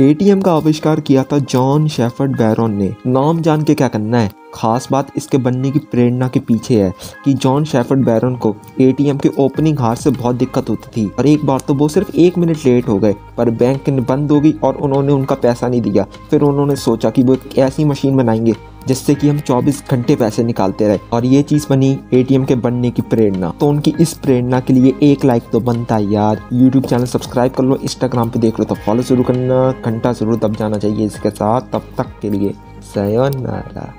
ATM का आविष्कार किया था जॉन शेफर्ड बैरोन ने। नाम जान के क्या करना है? खास बात इसके बनने की प्रेरणा के पीछे है कि जॉन शेफर्ड बैरन को एटीएम के ओपनिंग हार से बहुत दिक्कत होती थी और एक बार तो वो सिर्फ़ एक मिनट लेट हो गए, पर बैंक बंद हो गई और उन्होंने उनका पैसा नहीं दिया। फिर उन्होंने सोचा कि वो एक ऐसी मशीन बनाएँगे जिससे कि हम 24 घंटे पैसे निकालते रहे और ये चीज़ बनी एटीएम के बनने की प्रेरणा। तो उनकी इस प्रेरणा के लिए एक लाइक तो बनता है यार। यूट्यूब चैनल सब्सक्राइब कर लो इंस्टाग्राम पे देख लो तो फॉलो ज़रूर करना। घंटा ज़रूर दब जाना चाहिए इसके साथ। तब तक के लिए सयोनारा